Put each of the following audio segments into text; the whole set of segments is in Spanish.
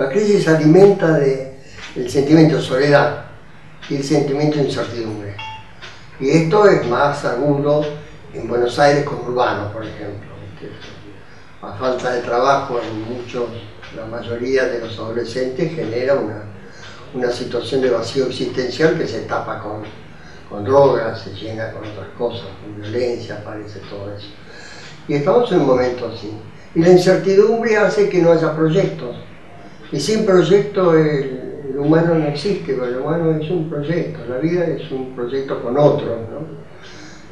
La crisis se alimenta de el sentimiento de soledad y el sentimiento de incertidumbre. Y esto es más agudo en Buenos Aires con urbanos, por ejemplo. La falta de trabajo en muchos, la mayoría de los adolescentes genera una, una situación de vacío existencial que se tapa con, con drogas, se llena con otras cosas, con violencia, aparece todo eso. Y estamos en un momento así. Y la incertidumbre hace que no haya proyectos. Y sin proyecto el, humano no existe, pero el humano es un proyecto, la vida es un proyecto con otros, ¿no?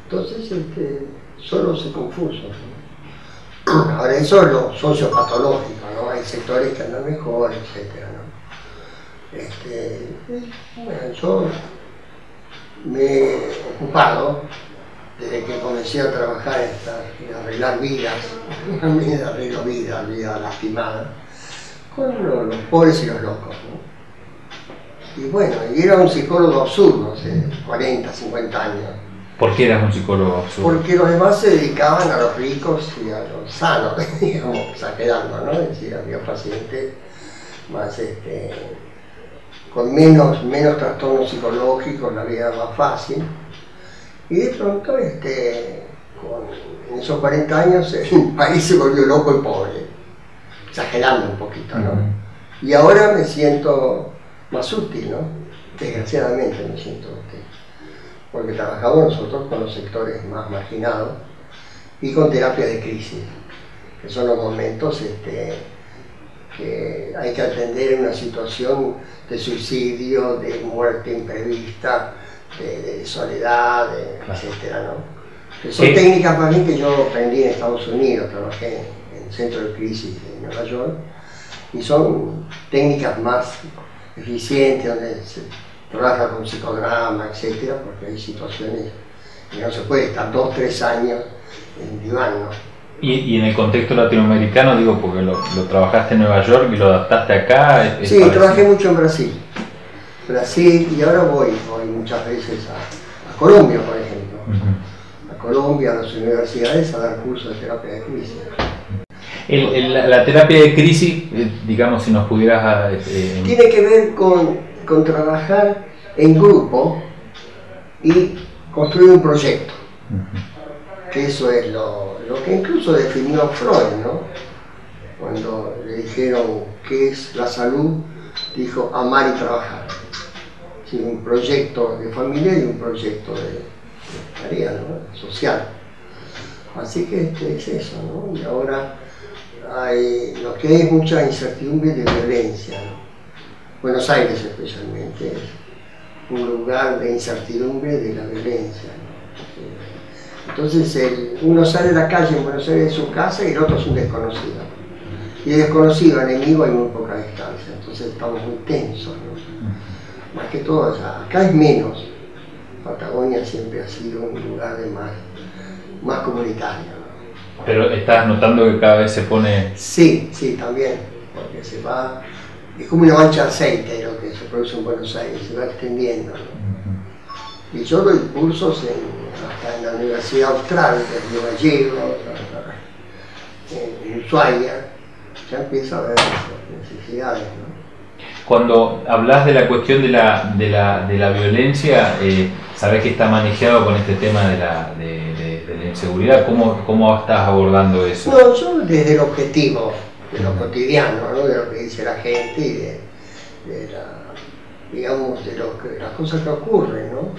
Entonces, este, solo se confuso. Ahora, eso es lo sociopatológico, ¿no? Hay sectores que andan mejor, etc. Este, bueno, yo me he ocupado desde que comencé a trabajar en, arreglar vidas, arreglo vidas, vidas lastimadas, con los, los, pobres y los locos. ¿no? Y bueno, y era un psicólogo absurdo hace 40, 50 años. ¿Por qué eras un psicólogo absurdo? Porque los demás se dedicaban a los ricos y a los sanos, digamos, exagerando, ¿no? Es decir, había pacientes más este, con menos, menos trastornos psicológicos, la vida más fácil. Y de pronto, este, con, en esos 40 años, el país se volvió loco y pobre, exagerando un poquito, ¿no? Y ahora me siento más útil, ¿no? Desgraciadamente me siento útil, porque trabajamos nosotros con los sectores más marginados y con terapia de crisis, que son los momentos este, que hay que atender en una situación de suicidio, de muerte imprevista, de, de soledad, de, etcétera, ¿no? Que son sí. técnicas para mí que yo aprendí en Estados Unidos, trabajé el centro de crisis de Nueva York, y son técnicas más eficientes, donde se trabaja con psicodrama, etcétera, porque hay situaciones que no se puede estar dos, tres años en diván, ¿no? Y, y, en el contexto latinoamericano, digo, porque lo, lo, trabajaste en Nueva York y lo adaptaste acá. ¿es, es sí, parecido? trabajé mucho en Brasil. Brasil, y ahora voy, voy muchas veces a, a Colombia, por ejemplo. Uh -huh. A Colombia, a las universidades, a dar cursos de terapia de crisis. El, el, la terapia de crisis, eh, digamos, si nos pudieras... Eh, Tiene que ver con, con trabajar en grupo y construir un proyecto. Uh -huh. Que eso es lo, lo que incluso definió Freud, ¿no? Cuando le dijeron qué es la salud, dijo amar y trabajar. Sí, un proyecto de familia y un proyecto de, de tarea ¿no? social. Así que este es eso, ¿no? Y ahora hay, lo que es mucha incertidumbre de violencia. ¿no? Buenos Aires especialmente es un lugar de incertidumbre de la violencia. Entonces uno sale a la calle en Buenos Aires de su casa y el otro es un desconocido. Y el desconocido, enemigo, hay muy poca distancia. Entonces estamos muy tensos. Más que todo. Acá es menos. Patagonia siempre ha sido un lugar de más, más comunitario. Pero estás notando que cada vez se pone... Sí, sí, también. Porque se va... Es como una mancha de aceite lo que se produce en Buenos Aires, se va extendiendo. Y yo doy cursos en hasta en la Universidad Austral de Río Gallegos, en Ushuaia, ya empieza a haber necesidades. ¿no? Cuando hablas de la cuestión de la, de la, de la violencia, eh, sabes que está manejado con este tema de la, de, la inseguridad, ¿Cómo, ¿cómo estás abordando eso? No, yo desde el objetivo, de lo cotidiano, ¿no? de lo que dice la gente y de, de la, digamos, de, lo que, las cosas que ocurren, ¿no?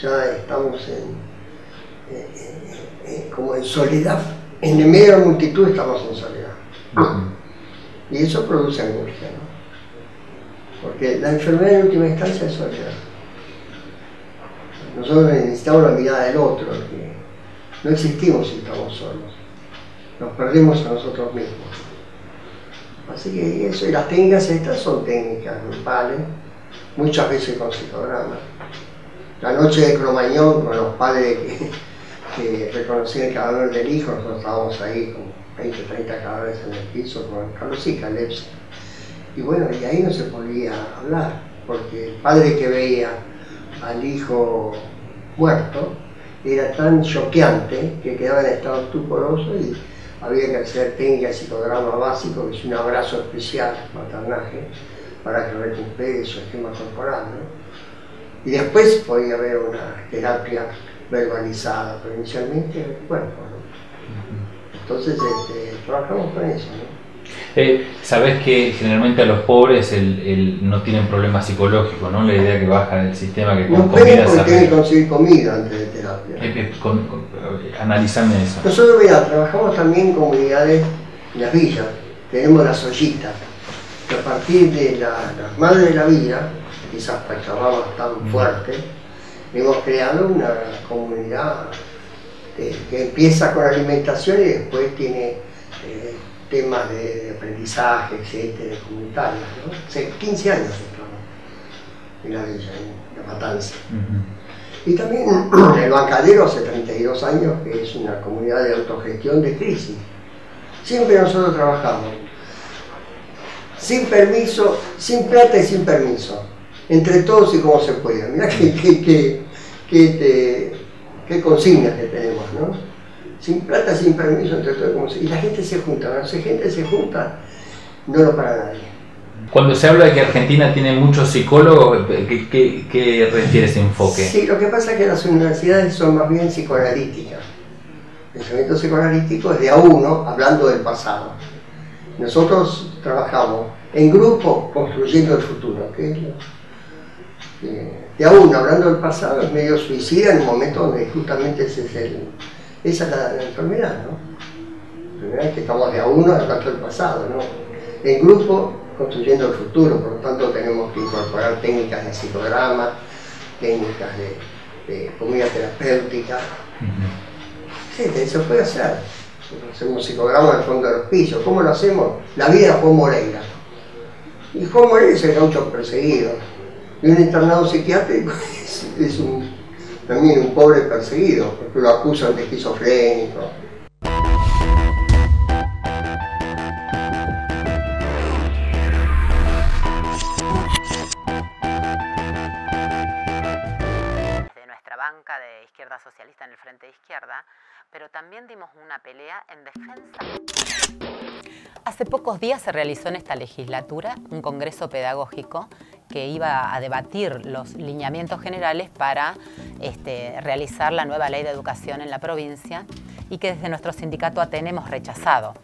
ya estamos en, en, en, como en soledad, en el medio de la multitud estamos en soledad. Uh -huh. Y eso produce angustia, ¿no? Porque la enfermedad en última instancia es soledad. Nosotros necesitamos la mirada del otro, no existimos si estamos solos. Nos perdemos a nosotros mismos. Así que eso, y las técnicas estas son técnicas grupales, muchas veces con psicodrama la noche de Cromañón con los padres que, que reconocían el cadáver del hijo, nosotros estábamos ahí con 20, 30 cadáveres en el piso con Carlos y. Y bueno, y ahí no se podía hablar, porque el padre que veía al hijo muerto era tan choqueante que quedaba en estado estuporoso y había que hacer técnica de psicodrama básico, que es un abrazo especial, maternaje, para que recupere su esquema corporal. ¿no? Y después podía haber una terapia verbalizada, pero inicialmente el cuerpo. ¿no? Entonces este, trabajamos con eso. ¿no? Eh, Sabes que generalmente a los pobres el, el, no tienen problemas psicológicos, ¿no? La idea que baja del sistema que con no comida porque tienen que conseguir comida antes de terapia. Eh, eh, con, con, analizame eso. Nosotros, mira, trabajamos también en comunidades, en las villas. Tenemos las ollitas, que a partir de la, las madres de la villa, quizás Pachamama tan fuerte, hemos creado una comunidad que, que empieza con alimentación y después tiene eh, temas de, aprendizaje, etcétera, comunitarios. ¿no? Hace 15 años en la villa, en La Matanza. Uh -huh. Y también el Bancadero hace 32 años, que es una comunidad de autogestión de crisis. Siempre nosotros trabajamos sin permiso, sin plata y sin permiso, entre todos y como se pueda. Mirá qué, qué, qué, qué, qué consignas que tenemos, ¿no? Sin plata, sin permiso, entre todo como se... y la gente se junta, cuando la gente se junta, no lo para nadie. Cuando se habla de que Argentina tiene muchos psicólogos, ¿qué, qué, qué refiere ese enfoque? Sí, lo que pasa es que las universidades son más bien psicoanalíticas. El pensamiento psicoanalítico es de a uno, hablando del pasado. Nosotros trabajamos en grupo construyendo el futuro. ¿okay? De a uno, hablando del pasado, es medio suicida en un momento donde justamente ese es el, esa es la, la enfermedad, ¿no? La enfermedad es que estamos de a uno hablando del pasado, ¿no? En grupo, construyendo el futuro, por lo tanto tenemos que incorporar técnicas de psicodrama, técnicas de, de comida terapéutica. Sí, eso puede hacer. Hacemos psicograma en el fondo de los pisos. ¿Cómo lo hacemos? La vida de Juan Moreira. Y Juan Moreira es el gaucho perseguido. Y un internado psiquiátrico es, es un también un pobre perseguido, porque lo acusan de esquizofrénico. De nuestra banca de izquierda socialista en el Frente de Izquierda, pero también dimos una pelea en defensa. Hace pocos días se realizó en esta legislatura un congreso pedagógico que iba a debatir los lineamientos generales para este, realizar la nueva ley de educación en la provincia y que desde nuestro sindicato ATEN hemos rechazado.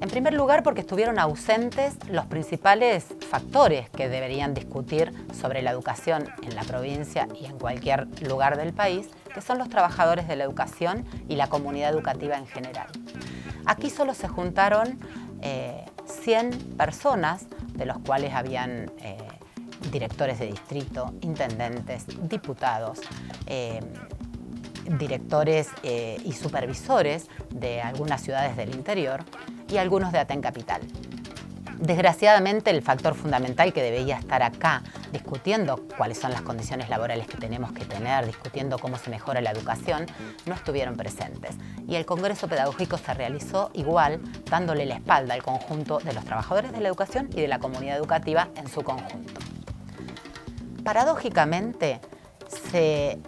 En primer lugar porque estuvieron ausentes los principales factores que deberían discutir sobre la educación en la provincia y en cualquier lugar del país, que son los trabajadores de la educación y la comunidad educativa en general. Aquí solo se juntaron eh, 100 personas, de los cuales habían eh, directores de distrito, intendentes, diputados, eh, directores eh, y supervisores de algunas ciudades del interior y algunos de Aten Capital. Desgraciadamente, el factor fundamental que debería estar acá discutiendo cuáles son las condiciones laborales que tenemos que tener, discutiendo cómo se mejora la educación, no estuvieron presentes. Y el Congreso Pedagógico se realizó igual, dándole la espalda al conjunto de los trabajadores de la educación y de la comunidad educativa en su conjunto. Paradójicamente, se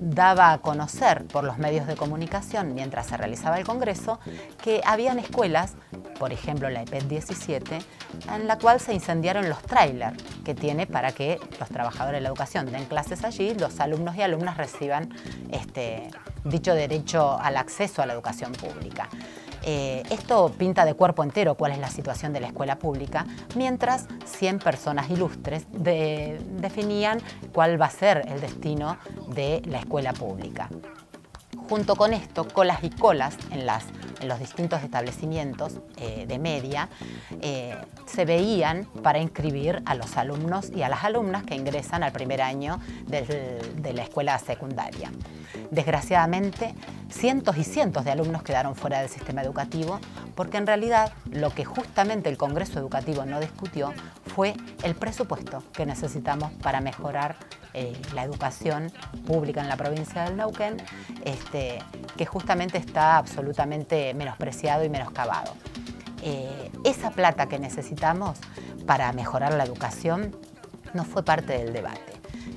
daba a conocer por los medios de comunicación mientras se realizaba el Congreso que habían escuelas, por ejemplo la EPET 17, en la cual se incendiaron los trailers que tiene para que los trabajadores de la educación den clases allí, los alumnos y alumnas reciban este, dicho derecho al acceso a la educación pública. Eh, esto pinta de cuerpo entero cuál es la situación de la escuela pública, mientras 100 personas ilustres de, definían cuál va a ser el destino de la escuela pública. Junto con esto, colas y colas en, las, en los distintos establecimientos eh, de media eh, se veían para inscribir a los alumnos y a las alumnas que ingresan al primer año de, de la escuela secundaria. Desgraciadamente, cientos y cientos de alumnos quedaron fuera del sistema educativo porque en realidad lo que justamente el Congreso Educativo no discutió fue el presupuesto que necesitamos para mejorar eh, la educación pública en la provincia del Neuquén, este, que justamente está absolutamente menospreciado y menoscabado. Eh, esa plata que necesitamos para mejorar la educación no fue parte del debate.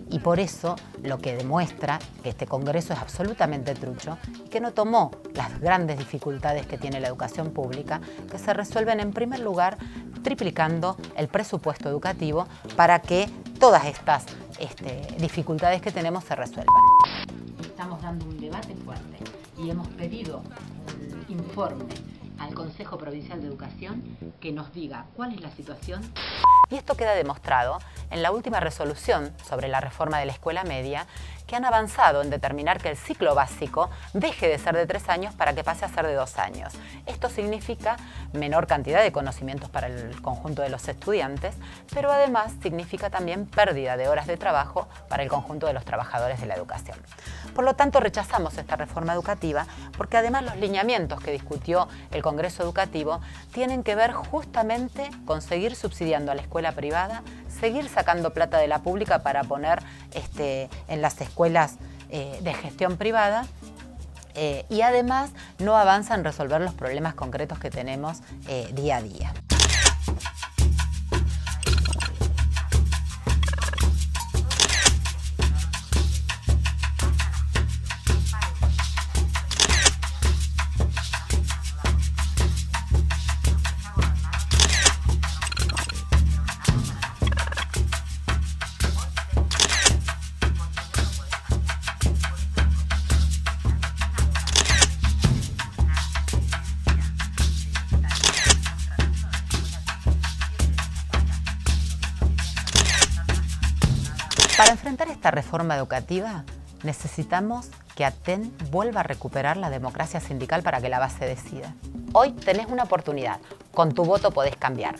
Y por eso lo que demuestra que este Congreso es absolutamente trucho que no tomó las grandes dificultades que tiene la educación pública, que se resuelven en primer lugar triplicando el presupuesto educativo para que todas estas este, dificultades que tenemos se resuelvan. Estamos dando un debate fuerte y hemos pedido un informe al Consejo Provincial de Educación que nos diga cuál es la situación. Y esto queda demostrado en la última resolución sobre la reforma de la escuela media, que han avanzado en determinar que el ciclo básico deje de ser de tres años para que pase a ser de dos años. Esto significa menor cantidad de conocimientos para el conjunto de los estudiantes, pero además significa también pérdida de horas de trabajo para el conjunto de los trabajadores de la educación. Por lo tanto, rechazamos esta reforma educativa porque además los lineamientos que discutió el Congreso Educativo tienen que ver justamente con seguir subsidiando a la escuela privada, seguir sacando plata de la pública para poner este, en las escuelas eh, de gestión privada eh, y además no avanza en resolver los problemas concretos que tenemos eh, día a día. Para enfrentar esta reforma educativa necesitamos que ATEN vuelva a recuperar la democracia sindical para que la base decida. Hoy tenés una oportunidad, con tu voto podés cambiar.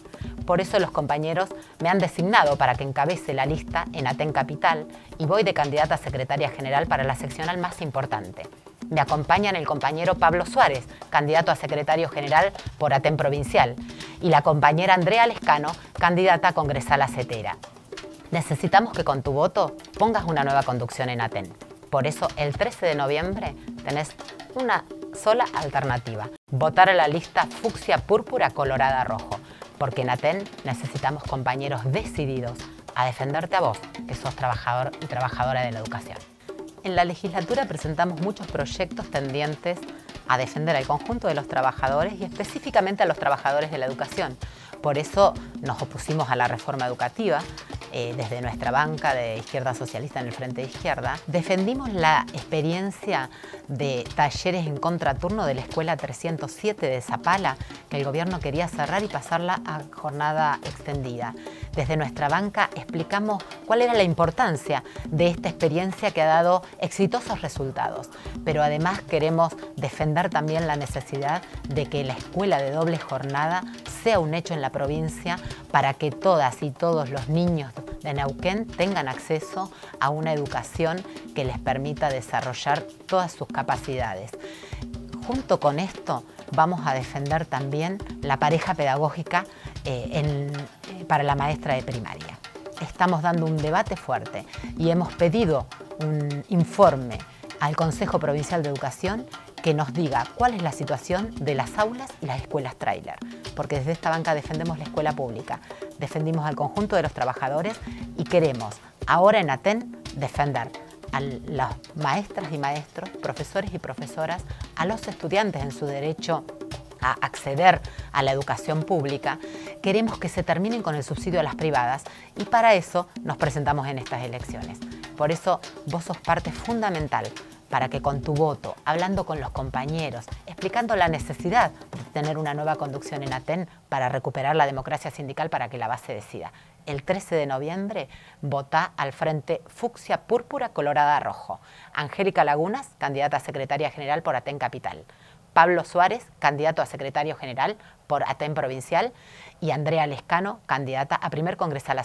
Por eso los compañeros me han designado para que encabece la lista en ATEN Capital y voy de candidata a secretaria general para la seccional más importante. Me acompañan el compañero Pablo Suárez, candidato a secretario general por ATEN Provincial, y la compañera Andrea Lescano, candidata a congresal a CETERA. Necesitamos que con tu voto pongas una nueva conducción en Aten. Por eso el 13 de noviembre tenés una sola alternativa, votar a la lista fucsia púrpura colorada rojo, porque en Aten necesitamos compañeros decididos a defenderte a vos, que sos trabajador y trabajadora de la educación. En la legislatura presentamos muchos proyectos tendientes a defender al conjunto de los trabajadores y específicamente a los trabajadores de la educación. Por eso nos opusimos a la reforma educativa, eh, desde nuestra banca de izquierda socialista en el Frente de Izquierda, defendimos la experiencia de talleres en contraturno de la Escuela 307 de Zapala, que el gobierno quería cerrar y pasarla a jornada extendida. Desde nuestra banca explicamos cuál era la importancia de esta experiencia que ha dado exitosos resultados, pero además queremos defender también la necesidad de que la escuela de doble jornada sea un hecho en la provincia para que todas y todos los niños de Neuquén tengan acceso a una educación que les permita desarrollar todas sus capacidades. Junto con esto vamos a defender también la pareja pedagógica eh, eh, para la maestra de primaria. Estamos dando un debate fuerte y hemos pedido un informe al Consejo Provincial de Educación que nos diga cuál es la situación de las aulas y las escuelas trailer, porque desde esta banca defendemos la escuela pública, defendimos al conjunto de los trabajadores y queremos ahora en ATEN defender a las maestras y maestros, profesores y profesoras, a los estudiantes en su derecho a acceder a la educación pública, queremos que se terminen con el subsidio a las privadas y para eso nos presentamos en estas elecciones. Por eso vos sos parte fundamental para que con tu voto, hablando con los compañeros, explicando la necesidad de tener una nueva conducción en ATEN para recuperar la democracia sindical para que la base decida. El 13 de noviembre vota al Frente Fucsia Púrpura Colorada Rojo. Angélica Lagunas, candidata a secretaria general por ATEN Capital. Pablo Suárez, candidato a secretario general por ATEN Provincial. Y Andrea Lescano, candidata a primer congresal a